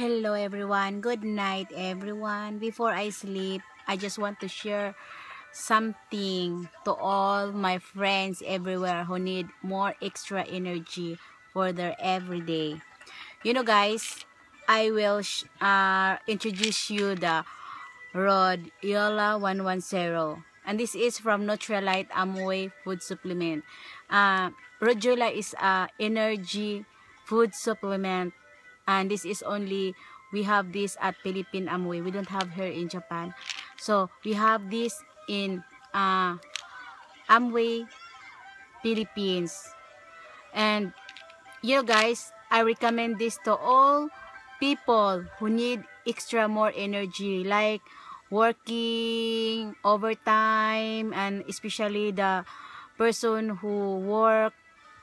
Hello everyone. Good night everyone. Before I sleep, I just want to share something to all my friends everywhere who need more extra energy for their everyday. You know guys, I will uh, introduce you the Rhodiola 110 and this is from Nutrilite Amway food supplement. Uh, Rhodiola is a energy food supplement and this is only we have this at Philippine Amway we don't have here in Japan. So we have this in uh, Amway Philippines. And you guys I recommend this to all people who need extra more energy like working overtime and especially the person who work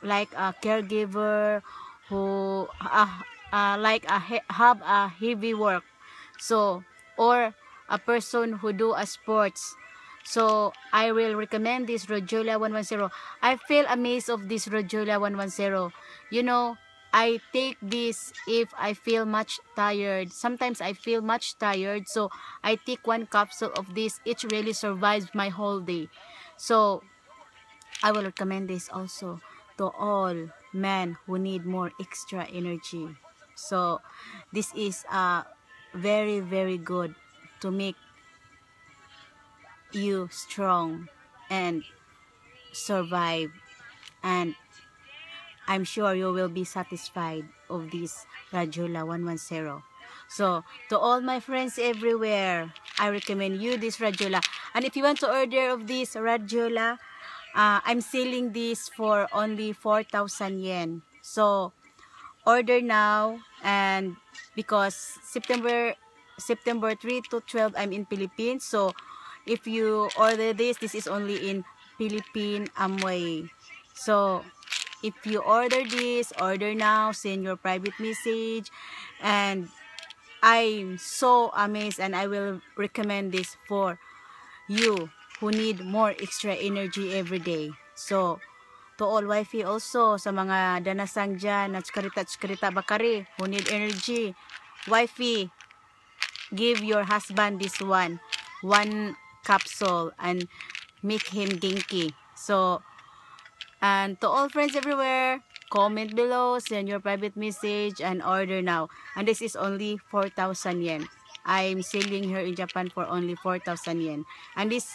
like a caregiver who uh, uh, like a have a heavy work. So or a person who do a sports. So I will recommend this Rhodiola 110 I feel amazed of this Rhodiola 110 you know I take this if I feel much tired. Sometimes I feel much tired so I take one capsule of this. It really survives my whole day. So I will recommend this also to all men who need more extra energy so this is uh, very very good to make you strong and survive. And I'm sure you will be satisfied of this Rhodiola 110 so to all my friends everywhere I recommend you this Rhodiola and if you want to order of this Rhodiola uh, I'm selling this for only 4,000 yen. So order now and because September September 3 to 12 I'm in Philippines. So if you order this this is only in Philippine Amway so if you order this order now send your private message. And I'm so amazed and I will recommend this for you who need more extra energy every day. So to all wifey also sa mga danasang dyan at tskarita tskarita bakari who need energy? Wifey give your husband this one. One capsule and make him ginky so and to all friends everywhere comment below send your private message and order now. And this is only 4,000 yen. I'm selling here in Japan for only 4,000 yen. And this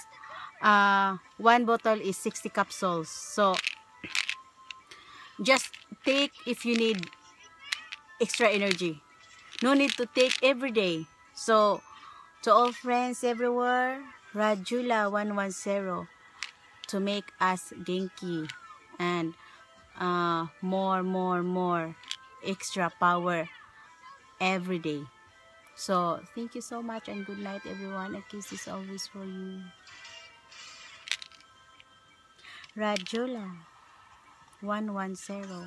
uh, one bottle is 60 capsules. So just take if you need extra energy. No need to take every day. So to all friends everywhere Rhodiola 110 to make us genki and uh, more more more extra power every day. So thank you so much and good night everyone. A kiss is always for you. Rhodiola 110